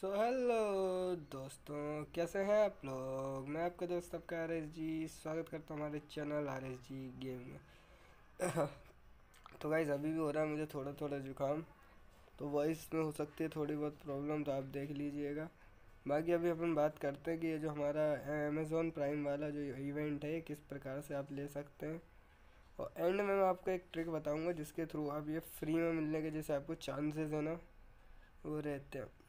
So hello दोस्तों, कैसे हैं आप लोग? मैं आपका दोस्त आपका आर एस जी, स्वागत करता हूँ हमारे channel R S G game में। तो गाइज़ अभी भी हो रहा है मुझे थोड़ा थोड़ा जुकाम तो वॉइस में हो सकती है थोड़ी बहुत प्रॉब्लम तो आप देख लीजिएगा। बाकी अभी अपन बात करते हैं कि ये जो हमारा अमेज़ोन प्राइम वाला जो इवेंट है किस प्रकार से आप ले सकते हैं। और एंड में मैं आपको एक ट्रिक बताऊँगा, जिसके थ्रू आप ये फ्री में मिलने के जैसे आपको चांसेस है ना, वो रहते हैं।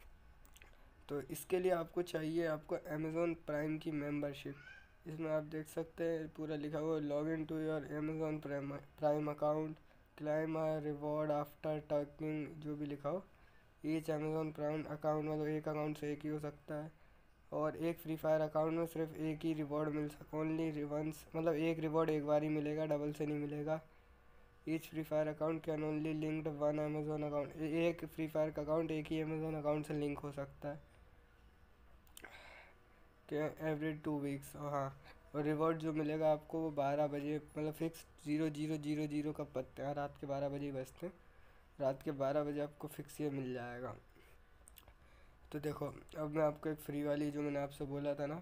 तो इसके लिए आपको चाहिए आपको अमेज़ोन प्राइम की मेंबरशिप इसमें आप देख सकते हैं, पूरा लिखा हुआ log in to your Amazon Prime Prime account claim reward after torquing जो भी लिखा हो। ईच अमेज़ोन प्राइम अकाउंट मतलब एक अकाउंट से एक ही हो सकता है। और एक फ्री फायर अकाउंट में सिर्फ़ एक ही रिवॉर्ड मिल सक ओनली रिवंस मतलब एक रिवॉर्ड एक बार ही मिलेगा डबल से नहीं मिलेगा। Each Free Fire account can only linked one Amazon account एक फ्री फायर का अकाउंट एक ही अमेज़ोन अकाउंट से लिंक हो सकता है। एवरी टू वीक्स हाँ। और रिवॉर्ड जो मिलेगा आपको वो बारह बजे मतलब fix zero zero zero zero का बजते हैं। रात के बारह बजे ही बजते हैं। रात के बारह बजे आपको फिक्स ये मिल जाएगा। तो देखो, अब मैं आपको एक फ्री वाली जो मैंने आपसे बोला था ना,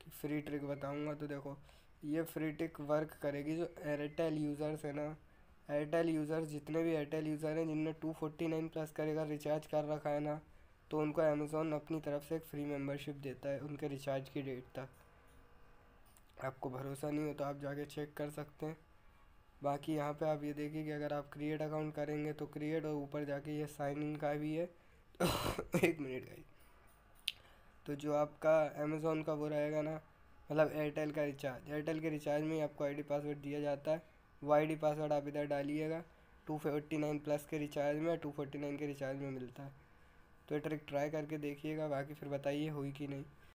कि फ्री ट्रिक बताऊँगा। तो देखो, ये फ्री ट्रिक वर्क करेगी जो एयरटेल यूज़र्स है ना। एयरटेल यूज़र्स जितने भी एयरटेल यूज़र हैं, जिनने टू फोर्टी नाइन प्लस करेगा रिचार्ज कर रखा है ना तो उनको अमेज़ोन अपनी तरफ़ से एक फ्री मेंबरशिप देता है, उनके रिचार्ज की डेट तक। आपको भरोसा नहीं हो तो आप जाके चेक कर सकते हैं। बाकी यहाँ पे आप ये देखिए कि अगर आप क्रिएट अकाउंट करेंगे तो क्रिएट और ऊपर जाके ये साइन इन का भी है। तो एक मिनट का तो जो आपका अमेज़ोन का वो रहेगा ना मतलब एयरटेल का रिचार्ज एयरटेल के रिचार्ज में ही आपको आईडी पासवर्ड दिया जाता है। वो आई पासवर्ड आप इधर डालिएगा। टू फोर्टी नाइन प्लस के रिचार्ज में टू फोर्टी नाइन के रिचार्ज में मिलता है। तो ये ट्रिक ट्राई करके देखिएगा बाकी फिर बताइए हुई कि नहीं।